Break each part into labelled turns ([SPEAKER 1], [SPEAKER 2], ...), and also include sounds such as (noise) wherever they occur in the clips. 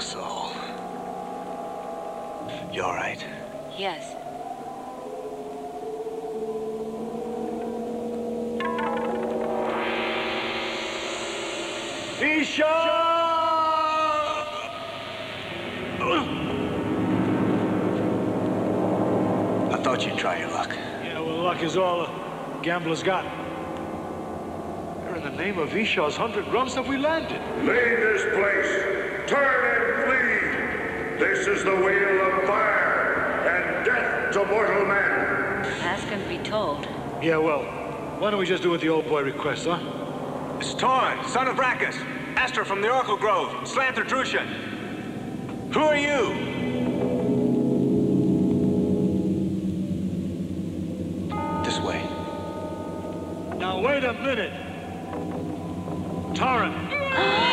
[SPEAKER 1] help us all. You all right?
[SPEAKER 2] Yes.
[SPEAKER 1] Isha! I thought you'd try your luck.
[SPEAKER 3] Yeah, well, luck is all a gambler's got. Where in the name of Ishaw's hundred runs have we landed?
[SPEAKER 4] Leave this place. Turn and flee. This is the wheel of fire and death to mortal man.
[SPEAKER 2] Ask and be told.
[SPEAKER 3] Yeah, well, why don't we just do what the old boy requests, huh?
[SPEAKER 1] It's Toran, son of Brachus. Estra from the Oracle Grove, Slanther Drushan. Who are you? This way.
[SPEAKER 3] Now, wait a minute.
[SPEAKER 1] Toran. (gasps)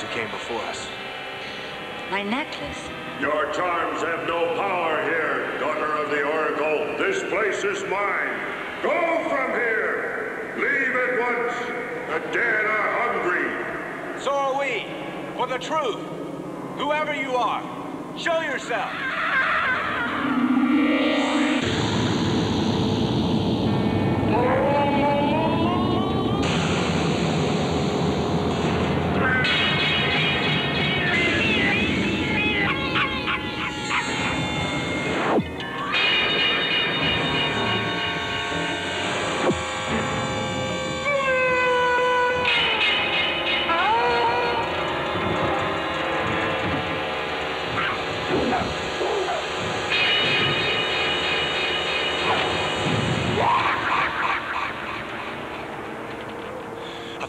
[SPEAKER 1] those who came before us.
[SPEAKER 2] My necklace.
[SPEAKER 4] Your charms have no power here, daughter of the Oracle. This place is mine. Go from here. Leave at once. The dead are hungry.
[SPEAKER 1] So are we. For the truth. Whoever you are, show yourself.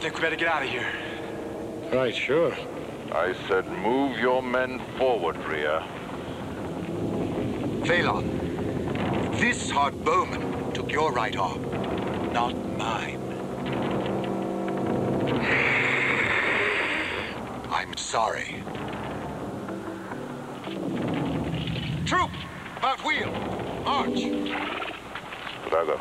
[SPEAKER 1] Think we better get out of here.
[SPEAKER 3] Right, sure.
[SPEAKER 5] I said move your men forward, Rhea.
[SPEAKER 6] Phelan, this hard bowman took your right arm, not mine. I'm sorry. Troop, about wheel, march.
[SPEAKER 5] Brother.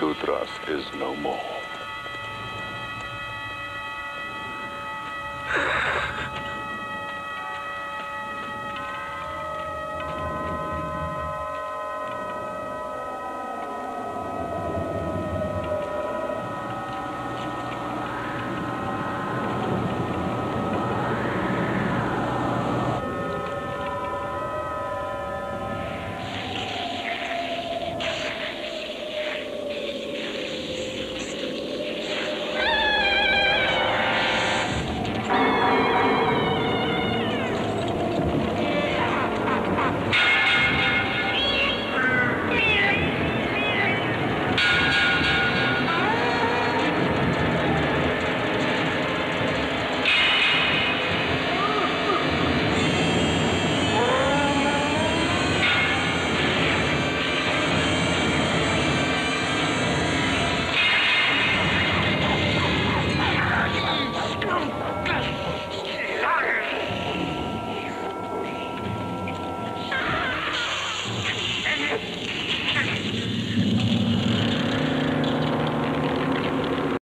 [SPEAKER 5] Belon is no more.